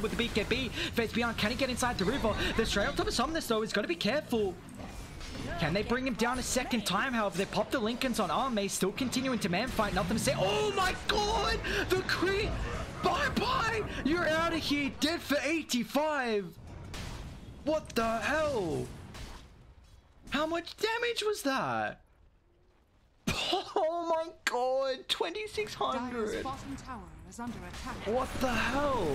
with the BKB. Face beyond, can he get inside the river? The straight on top of Summoners though, he's got to be careful. Can they bring him down a second time? However, they pop the Linken's on Arme, still continuing to man fight, nothing to say. Oh my god! The crit! Bye bye! You're out of here, dead for 85! What the hell? How much damage was that? Oh my god, 2600! What the hell?